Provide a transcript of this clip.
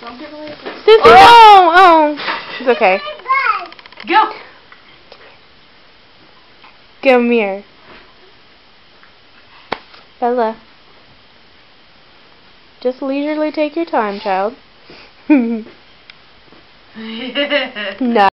Don't give away. Oh, oh. It's okay. Go. Come here. Bella. Just leisurely take your time, child. no.